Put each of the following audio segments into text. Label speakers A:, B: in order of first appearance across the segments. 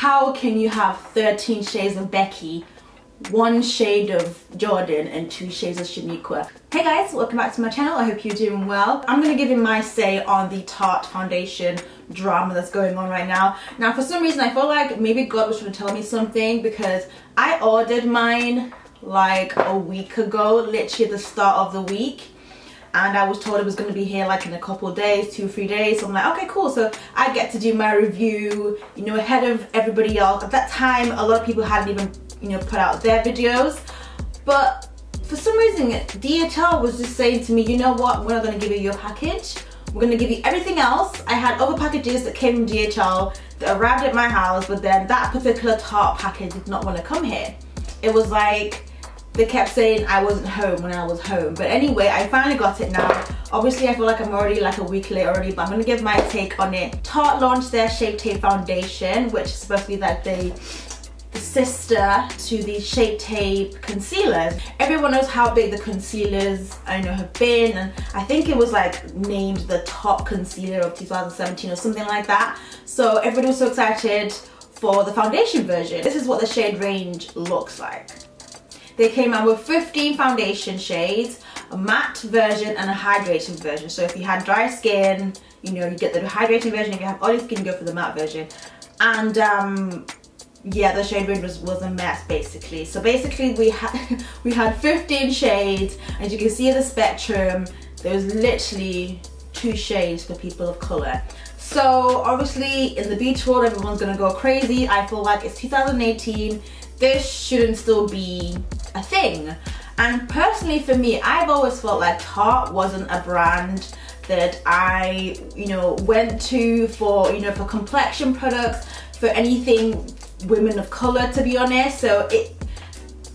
A: how can you have 13 shades of Becky one shade of Jordan and two shades of Shaniqua. Hey guys, welcome back to my channel. I hope you're doing well. I'm to give you my say on the Tarte foundation drama that's going on right now. Now for some reason I feel like maybe God was trying to tell me something because I ordered mine like a week ago, literally the start of the week and I was told it was going to be here like in a couple days, two, or three days. So I'm like, okay, cool. So I get to do my review, you know, ahead of everybody else. At that time, a lot of people hadn't even, you know, put out their videos. But for some reason, DHL was just saying to me, you know what, we're not going to give you your package. We're going to give you everything else. I had other packages that came from DHL that arrived at my house, but then that particular Tarte package did not want to come here. It was like, they kept saying I wasn't home when I was home. But anyway, I finally got it now. Obviously, I feel like I'm already like a week late already, but I'm gonna give my take on it. Tarte launched their Shape Tape Foundation, which is supposed to be like the, sister to the Shape Tape concealers. Everyone knows how big the concealers I know have been, and I think it was like named the top concealer of 2017 or something like that. So everybody was so excited for the foundation version. This is what the shade range looks like. They came out with 15 foundation shades, a matte version and a hydrating version. So if you had dry skin, you know, you get the hydrating version. If you have oily skin, go for the matte version. And um, yeah, the shade range was, was a mess basically. So basically we had, we had 15 shades. As you can see the spectrum, there was literally two shades for people of color. So obviously in the beach world, everyone's gonna go crazy. I feel like it's 2018. This shouldn't still be a thing. And personally for me, I've always felt like Tarte wasn't a brand that I, you know, went to for, you know, for complexion products, for anything women of color to be honest. So it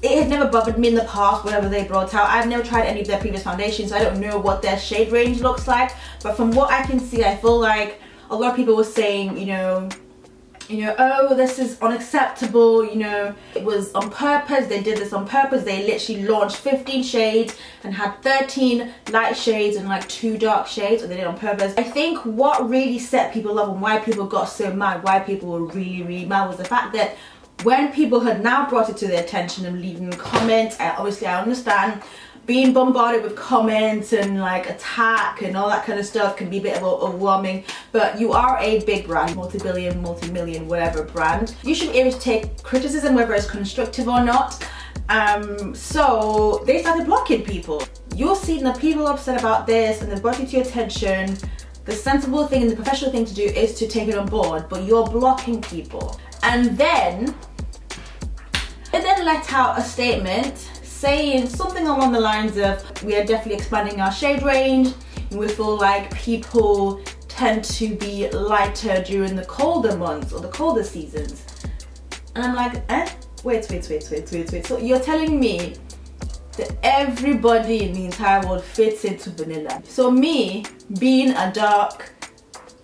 A: it had never bothered me in the past whatever they brought out i've never tried any of their previous foundations so i don't know what their shade range looks like but from what i can see i feel like a lot of people were saying you know you know, oh, this is unacceptable, you know, it was on purpose, they did this on purpose, they literally launched 15 shades and had 13 light shades and like two dark shades, and they did on purpose. I think what really set people up and why people got so mad, why people were really, really mad was the fact that when people had now brought it to their attention and leaving comments, I, obviously I understand being bombarded with comments and like attack and all that kind of stuff can be a bit of overwhelming but you are a big brand multi-billion multi-million whatever brand. You should be able to take criticism whether it's constructive or not. Um, so they started blocking people. You're seeing the people upset about this and they brought it to your attention. The sensible thing and the professional thing to do is to take it on board but you're blocking people. And then it then let out a statement saying something along the lines of we are definitely expanding our shade range we feel like people tend to be lighter during the colder months or the colder seasons. And I'm like, eh? Wait, wait, wait, wait, wait, wait. So you're telling me that everybody in the entire world fits into vanilla. So me being a dark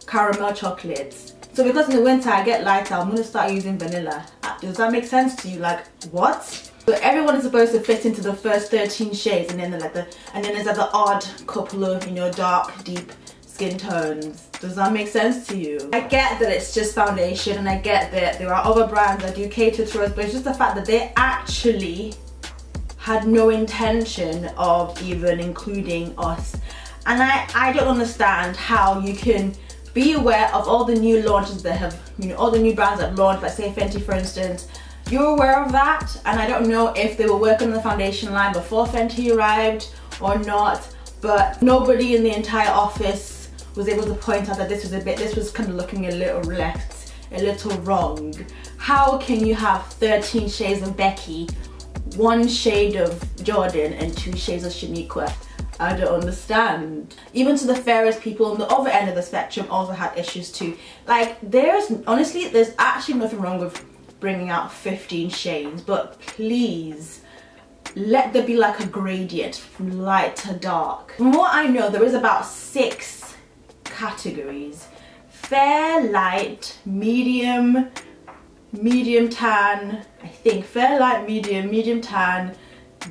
A: caramel chocolate. So because in the winter I get lighter, I'm gonna start using vanilla. Does that make sense to you? Like, what? So everyone is supposed to fit into the first 13 shades and then like the and then there's like the odd couple of, you know, dark, deep skin tones. Does that make sense to you? I get that it's just foundation and I get that there are other brands that do cater to us, but it's just the fact that they actually had no intention of even including us. And I, I don't understand how you can be aware of all the new launches that have, you know, all the new brands that launched, like say Fenty for instance, you're aware of that and I don't know if they were working on the foundation line before Fenty arrived or not but nobody in the entire office was able to point out that this was a bit this was kind of looking a little left a little wrong how can you have 13 shades of Becky one shade of Jordan and two shades of Shaniqua I don't understand. Even to the fairest people on the other end of the spectrum also had issues too. Like there's, honestly, there's actually nothing wrong with bringing out 15 shades but please let there be like a gradient from light to dark. From what I know there is about six categories. Fair, light, medium, medium tan, I think fair, light, medium, medium tan,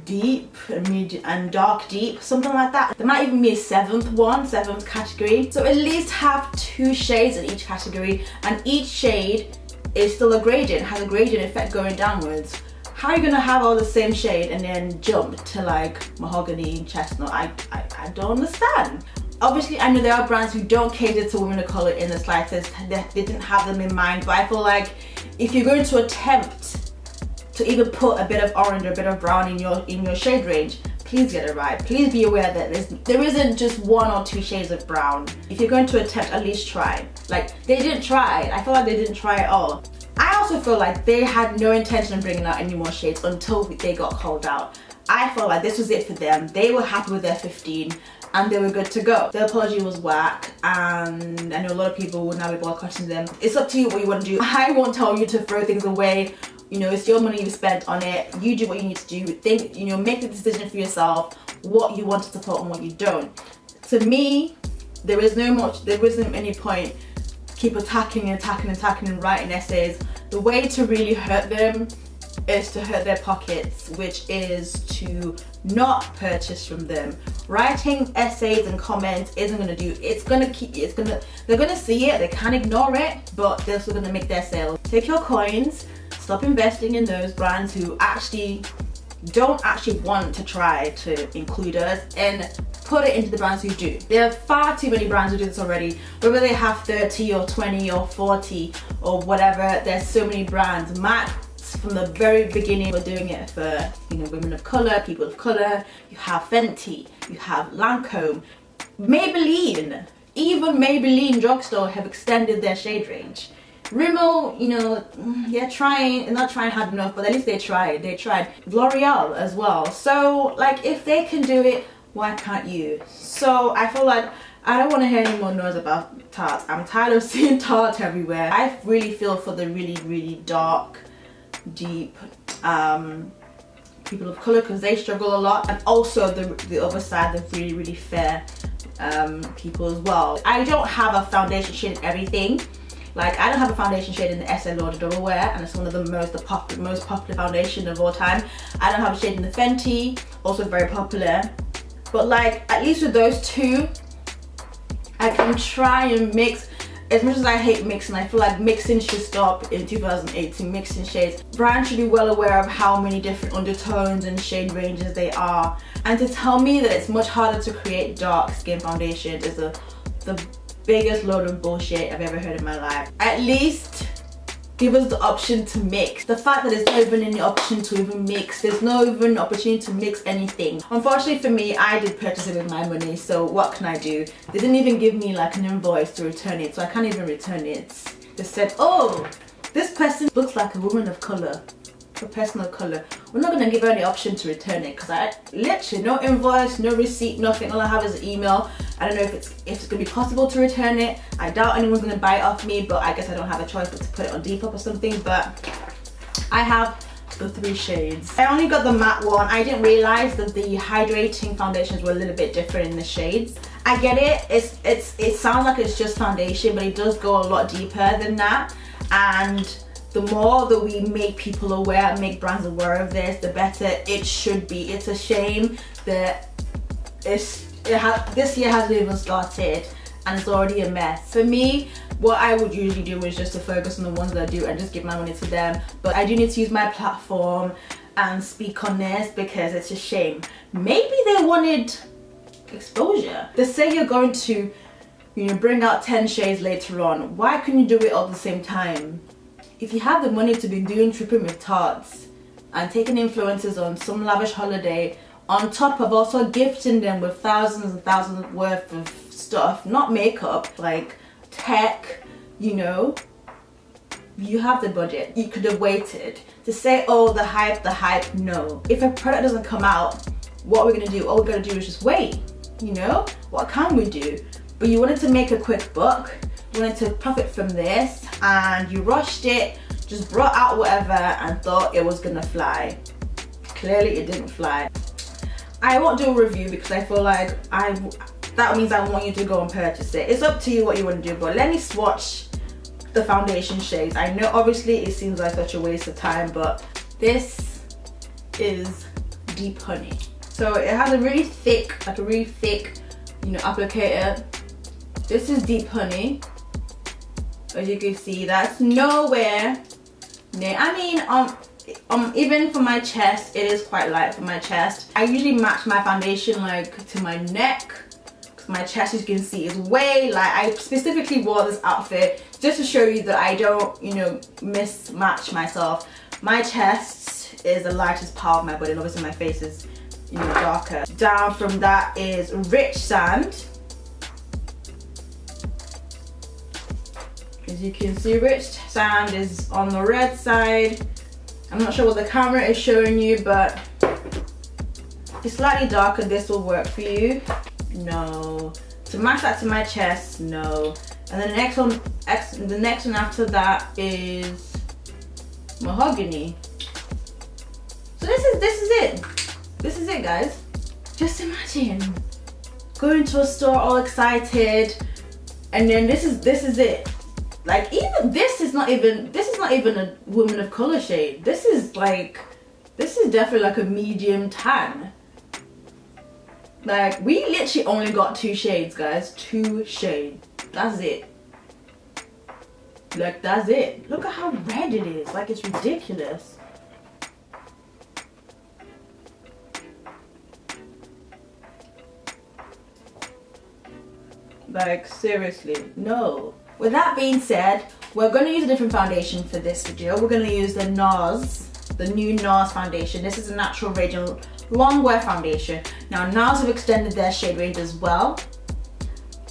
A: deep and medium and dark deep something like that there might even be a seventh one seventh category so at least have two shades in each category and each shade is still a gradient, has a gradient effect going downwards. How are you gonna have all the same shade and then jump to like mahogany, chestnut? I, I, I don't understand. Obviously, I know there are brands who don't cater to women of color in the slightest. They, they didn't have them in mind, but I feel like if you're going to attempt to even put a bit of orange or a bit of brown in your in your shade range, please get it right. Please be aware that there's, there isn't just one or two shades of brown. If you're going to attempt, at least try. Like, they didn't try. I feel like they didn't try at all. I also feel like they had no intention of bringing out any more shades until they got called out. I felt like this was it for them. They were happy with their 15 and they were good to go. The apology was whack and I know a lot of people would now be boycotting them. It's up to you what you want to do. I won't tell you to throw things away. You know, it's your money you've spent on it. You do what you need to do. Think, you know, make the decision for yourself what you want to support and what you don't. To me, there is no much, there isn't any point keep attacking and attacking and attacking and writing essays. The way to really hurt them is to hurt their pockets, which is to not purchase from them. Writing essays and comments isn't gonna do, it's gonna keep, it's gonna, they're gonna see it, they can't ignore it, but they're still gonna make their sales. Take your coins, stop investing in those brands who actually don't actually want to try to include us and put it into the brands who do. There are far too many brands who do this already. Whether they have 30 or 20 or 40 or whatever, there's so many brands. MAC from the very beginning We're doing it for you know women of color, people of color. You have Fenty, you have Lancome, Maybelline. Even Maybelline drugstore have extended their shade range. Rimmel, you know, they're trying, not trying hard enough, but at least they tried. They tried. L'Oreal as well. So, like, if they can do it, why can't you? So I feel like I don't want to hear any more noise about Tartes. I'm tired of seeing Tartes everywhere. I really feel for the really, really dark, deep um, people of colour because they struggle a lot. And also the, the other side, the really, really fair um, people as well. I don't have a foundation shade in everything. Like I don't have a foundation shade in the Estee Lauder Double Wear and it's one of the most the pop, most popular foundation of all time. I don't have a shade in the Fenty, also very popular. But like, at least with those two, I can try and mix as much as I hate mixing, I feel like mixing should stop in 2018, mixing shades. Brands should be well aware of how many different undertones and shade ranges they are. And to tell me that it's much harder to create dark skin foundation is a, the biggest load of bullshit I've ever heard in my life. At least give us the option to mix. The fact that there's not even any option to even mix, there's no even opportunity to mix anything. Unfortunately for me, I did purchase it with my money, so what can I do? They didn't even give me like an invoice to return it, so I can't even return it. They said, oh, this person looks like a woman of color for personal color we're not going to give her any option to return it because I literally no invoice no receipt nothing all I have is an email I don't know if it's if it's gonna be possible to return it I doubt anyone's gonna buy it off me but I guess I don't have a choice but to put it on Depop or something but I have the three shades. I only got the matte one. I didn't realize that the hydrating foundations were a little bit different in the shades. I get it. It's it's it sounds like it's just foundation, but it does go a lot deeper than that. And the more that we make people aware, make brands aware of this, the better it should be. It's a shame that it's it this year hasn't even started and it's already a mess. For me, what I would usually do is just to focus on the ones that I do and just give my money to them. But I do need to use my platform and speak on this because it's a shame. Maybe they wanted exposure. They say you're going to you know, bring out 10 shades later on. Why couldn't you do it all at the same time? If you have the money to be doing tripping with tarts and taking influencers on some lavish holiday on top of also gifting them with thousands and thousands worth of stuff, not makeup, like tech, you know, you have the budget. You could have waited. To say, oh, the hype, the hype, no. If a product doesn't come out, what are we're gonna do, all we're gonna do is just wait, you know? What can we do? But you wanted to make a quick buck, wanted to profit from this, and you rushed it, just brought out whatever and thought it was gonna fly. Clearly it didn't fly. I won't do a review because I feel like I that means I want you to go and purchase it. It's up to you what you want to do, but let me swatch the foundation shades. I know obviously it seems like such a waste of time, but this is Deep Honey. So it has a really thick, like a really thick, you know, applicator. This is Deep Honey. as you can see that's nowhere near I mean um um even for my chest it is quite light for my chest. I usually match my foundation like to my neck my chest as you can see is way light. I specifically wore this outfit just to show you that I don't you know mismatch myself. My chest is the lightest part of my body and obviously my face is you know darker. Down from that is rich sand as you can see rich sand is on the red side. I'm not sure what the camera is showing you but it's slightly darker. This will work for you. No. To match that to my chest no. And the next one the next one after that is mahogany. So this is this is it. This is it guys. Just imagine going to a store all excited and then this is this is it like even this is not even this is not even a woman of color shade. This is like this is definitely like a medium tan. Like we literally only got two shades guys. Two shades that's it. Like that's it. Look at how red it is. Like it's ridiculous. Like seriously. No with that being said, we're going to use a different foundation for this video. We're going to use the NARS, the new NARS foundation. This is a natural radiant long wear foundation. Now NARS have extended their shade range as well.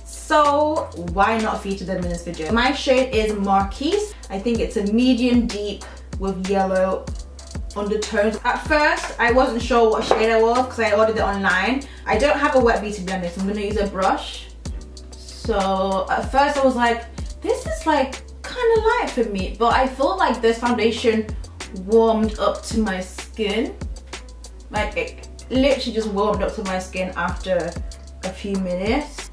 A: So why not feature them in this video? My shade is Marquise. I think it's a medium deep with yellow undertones. At first, I wasn't sure what shade I was because I ordered it online. I don't have a wet beauty blender, so I'm gonna use a brush. So at first I was like, this is like kind of light for me, but I feel like this foundation warmed up to my skin. Like it literally just warmed up to my skin after a few minutes.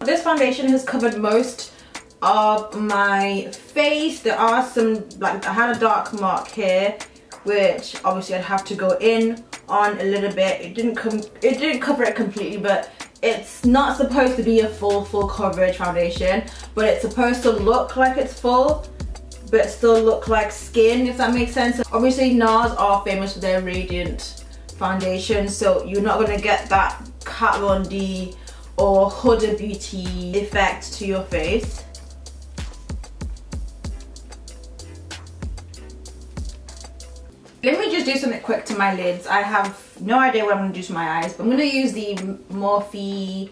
A: This foundation has covered most of my face. There are some, like I had a dark mark here, which obviously I'd have to go in on a little bit. It didn't come, it didn't cover it completely, but it's not supposed to be a full, full coverage foundation, but it's supposed to look like it's full, but still look like skin, if that makes sense. Obviously, NARS are famous for their radiant foundation, so you're not gonna get that Kat Von D or Huda Beauty effect to your face. Let me just do something quick to my lids. I have no idea what I'm going to do to my eyes, but I'm going to use the Morphe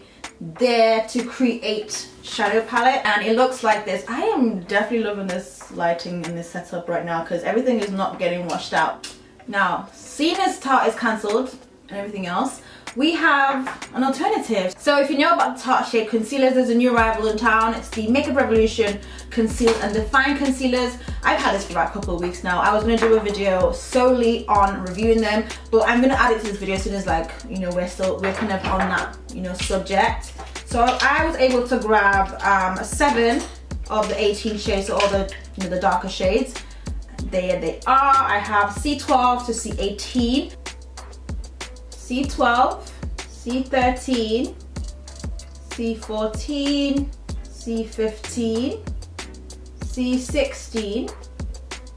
A: Dare to create shadow palette and it looks like this. I am definitely loving this lighting in this setup right now because everything is not getting washed out. Now, seeing as Tarte is cancelled and everything else, we have an alternative. So if you know about the Tarte Shape Concealers, there's a new arrival in town. It's the Makeup Revolution Conceal and Define Concealers. I've had this for about a couple of weeks now. I was gonna do a video solely on reviewing them, but I'm gonna add it to this video as soon as like, you know, we're still, we're kind of on that, you know, subject. So I was able to grab um, seven of the 18 shades, so all the, you know, the darker shades. There they are. I have C12 to C18. C12, C13, C14, C15, C16,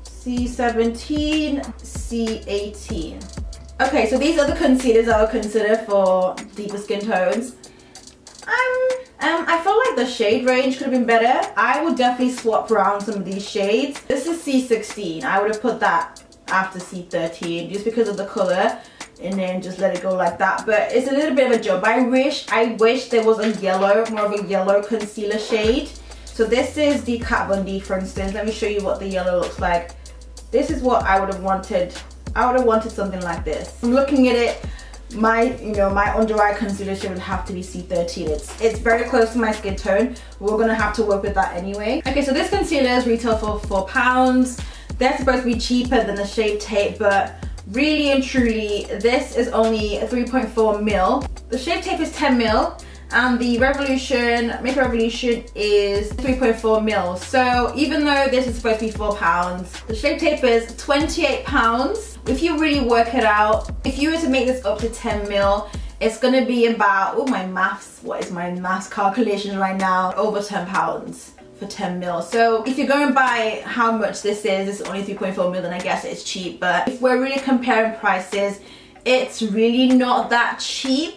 A: C17, C18. Okay, so these are the concealers I would consider for deeper skin tones. Um, um, I feel like the shade range could have been better. I would definitely swap around some of these shades. This is C16. I would have put that after C13 just because of the color and then just let it go like that. But it's a little bit of a job. I wish I wish there was a yellow more of a yellow concealer shade. So this is the Kat Von D for instance. Let me show you what the yellow looks like. This is what I would have wanted. I would have wanted something like this. I'm looking at it. My you know my under eye concealer shade would have to be C13 it's it's very close to my skin tone. We're gonna have to work with that anyway. Okay so this concealer is retail for four pounds. They're supposed to be cheaper than the Shape Tape but really and truly this is only 3.4 mil. The shape tape is 10 mil and the revolution makeup revolution is 3.4 mil. So even though this is supposed to be four pounds the shape tape is 28 pounds. If you really work it out if you were to make this up to 10 mil it's gonna be about, oh my maths, what is my maths calculation right now? Over 10 pounds for 10 mil. So if you're going by how much this is, it's only 3.4 mil, then I guess it's cheap. But if we're really comparing prices, it's really not that cheap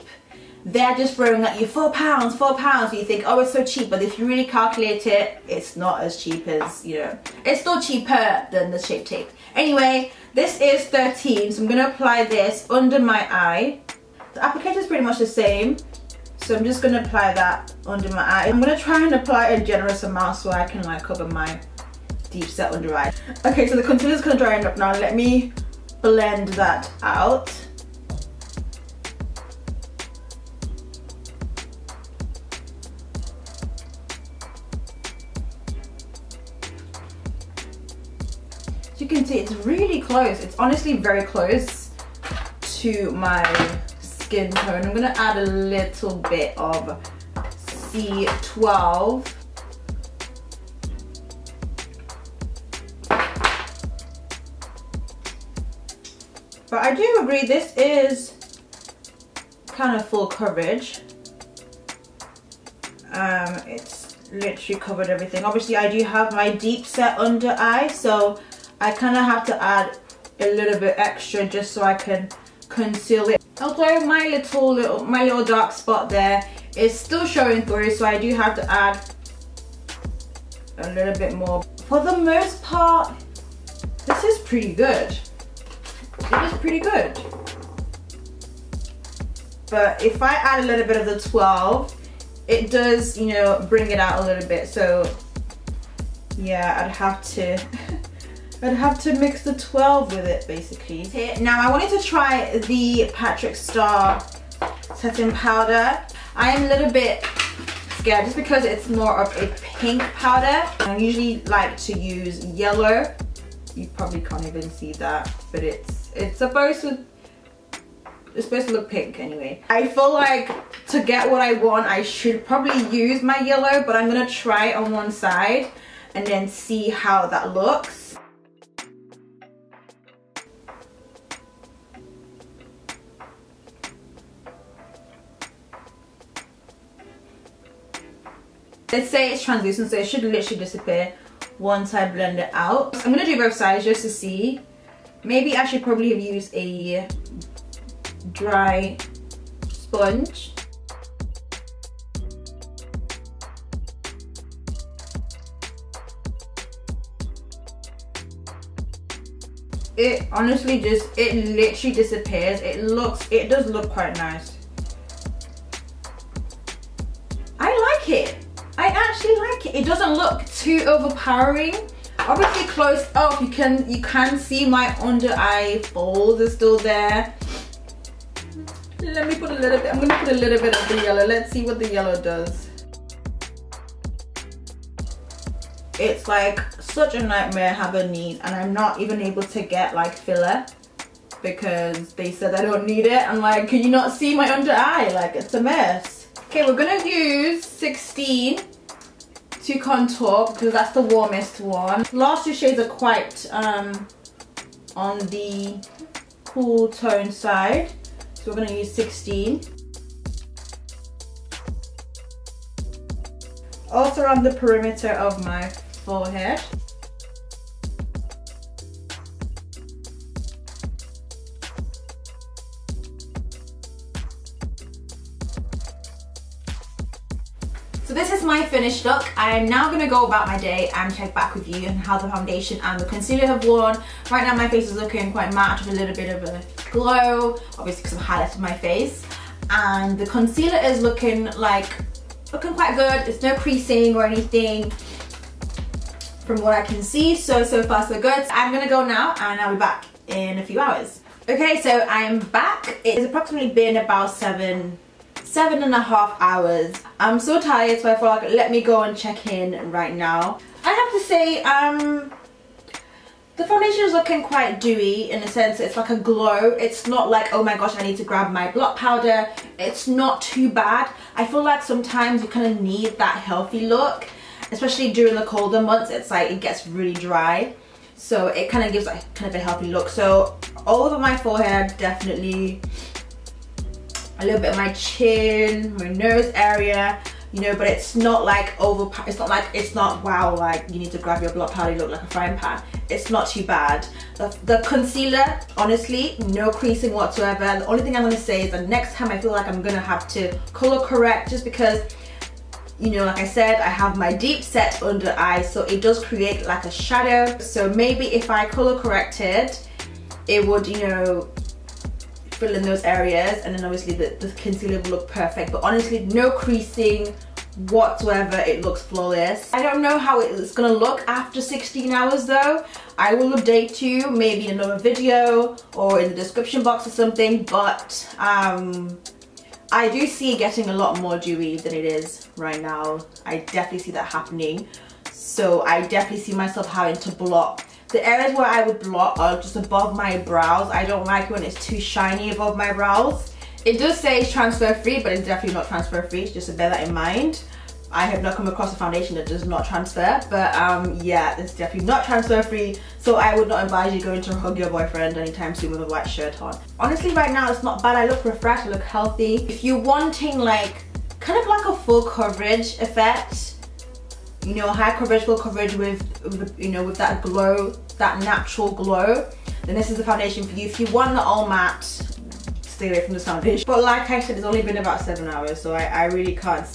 A: they're just throwing at you four pounds, four pounds. You think, oh, it's so cheap. But if you really calculate it, it's not as cheap as, you know, it's still cheaper than the Shape Tape. Anyway, this is 13. So I'm going to apply this under my eye. The applicator is pretty much the same. So I'm just to apply that under my eye. I'm to try and apply a generous amount so I can like cover my deep set under eye. Okay, so the concealer is kind of drying up now. Let me blend that out. As you can see it's really close. It's honestly very close to my skin tone. I'm gonna add a little bit of C12. But I do agree this is kind of full coverage. Um, it's literally covered everything. Obviously I do have my deep set under eye so I kind of have to add a little bit extra just so I can conceal it. Although my little, little my little dark spot there is still showing through so I do have to add a little bit more. For the most part, this is pretty good. It is pretty good. But if I add a little bit of the 12, it does, you know, bring it out a little bit. So yeah, I'd have to I'd have to mix the 12 with it basically. Now I wanted to try the Patrick Starrr setting powder. I am a little bit scared just because it's more of a pink powder. I usually like to use yellow. You probably can't even see that, but it's it's supposed to it's supposed to look pink anyway. I feel like to get what I want, I should probably use my yellow, but I'm gonna try it on one side and then see how that looks. Let's say it's translucent, so it should literally disappear once I blend it out. I'm gonna do both sides just to see. Maybe I should probably have used a dry sponge. It honestly just, it literally disappears. It looks, it does look quite nice. It. Doesn't look too overpowering. Obviously close up, you can you can see my under eye folds are still there. Let me put a little bit, I'm gonna put a little bit of the yellow. Let's see what the yellow does. It's like such a nightmare having need and I'm not even able to get like filler because they said I don't need it. I'm like, can you not see my under eye? Like it's a mess. Okay, we're gonna use 16 to contour because that's the warmest one. Last two shades are quite um, on the cool tone side. So we're gonna use 16. Also on the perimeter of my forehead. This is my finished look. I'm now gonna go about my day and check back with you on how the foundation and the concealer have worn. Right now my face is looking quite matte with a little bit of a glow, obviously because I'm highlighting my face. And the concealer is looking like, looking quite good. It's no creasing or anything from what I can see. So, so far so good. I'm gonna go now and I'll be back in a few hours. Okay, so I'm back. It's approximately been about seven seven and a half hours. I'm so tired so I feel like let me go and check in right now. I have to say um the foundation is looking quite dewy in a sense it's like a glow. It's not like oh my gosh I need to grab my blot powder. It's not too bad. I feel like sometimes you kind of need that healthy look especially during the colder months. It's like it gets really dry. So it kind of gives like kind of a healthy look. So all over my forehead definitely a little bit of my chin, my nose area, you know, but it's not like over, it's not like, it's not wow, like you need to grab your blot powder, you look like a frying pan. It's not too bad. The, the concealer, honestly, no creasing whatsoever. The only thing I'm gonna say is the next time I feel like I'm gonna have to color correct just because you know like I said I have my deep set under eye so it does create like a shadow so maybe if I color corrected it would you know fill in those areas and then obviously the, the concealer will look perfect. But honestly no creasing whatsoever. It looks flawless. I don't know how it's gonna look after 16 hours though. I will update you maybe in another video or in the description box or something but um i do see it getting a lot more dewy than it is right now. I definitely see that happening. So i definitely see myself having to block the areas where I would blot are just above my brows. I don't like when it's too shiny above my brows. It does say it's transfer free, but it's definitely not transfer free, just to bear that in mind. I have not come across a foundation that does not transfer, but um, yeah, it's definitely not transfer free, so I would not advise you going to hug your boyfriend anytime soon with a white shirt on. Honestly, right now, it's not bad. I look refreshed, I look healthy. If you're wanting like, kind of like a full coverage effect, you know, high coverage, full coverage with, with, you know, with that glow, that natural glow, then this is the foundation for you. If you want the all matte, stay away from the foundation. But like I said, it's only been about seven hours, so I, I really can't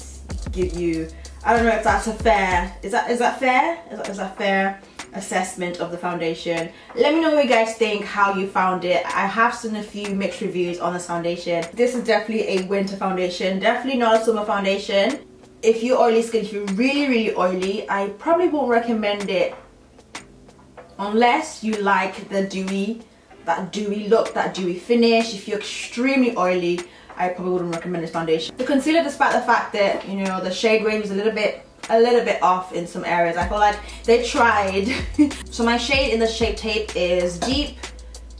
A: give you, I don't know if that's a fair, is that, is that fair? Is that, is that fair? assessment of the foundation let me know what you guys think how you found it i have seen a few mixed reviews on this foundation this is definitely a winter foundation definitely not a summer foundation if you're oily skin, if you're really, really oily, I probably won't recommend it unless you like the dewy, that dewy look, that dewy finish. If you're extremely oily, I probably wouldn't recommend this foundation. The concealer, despite the fact that, you know, the shade range is a little bit a little bit off in some areas. I feel like they tried. so my shade in the Shape Tape is deep,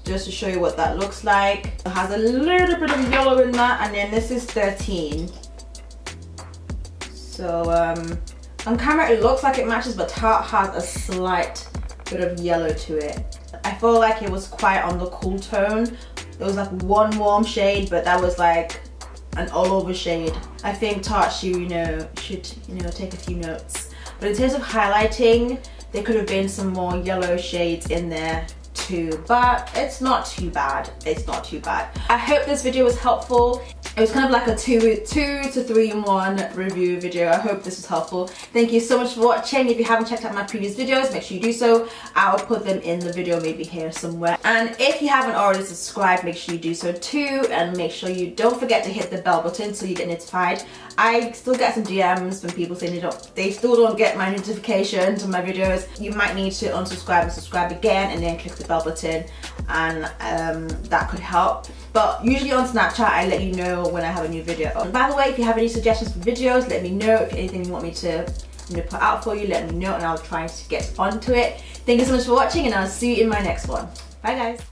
A: just to show you what that looks like. It has a little bit of yellow in that, and then this is 13. So um, on camera it looks like it matches but Tarte has a slight bit of yellow to it. I feel like it was quite on the cool tone. It was like one warm shade but that was like an all over shade. I think Tarte should, you know, should you know take a few notes. But in terms of highlighting, there could have been some more yellow shades in there too, but it's not too bad. It's not too bad. I hope this video was helpful. It was kind of like a two, two to three in one review video. I hope this was helpful. Thank you so much for watching. If you haven't checked out my previous videos, make sure you do so. I'll put them in the video maybe here somewhere. And if you haven't already subscribed, make sure you do so too. And make sure you don't forget to hit the bell button so you get notified. I still get some DMs from people saying they don't, they still don't get my notifications on my videos. You might need to unsubscribe and subscribe again and then click the bell button and um, that could help. But usually on Snapchat, I let you know when I have a new video. And by the way, if you have any suggestions for videos, let me know. If anything you want me to you know, put out for you, let me know and I'll try to get onto it. Thank you so much for watching and I'll see you in my next one. Bye guys.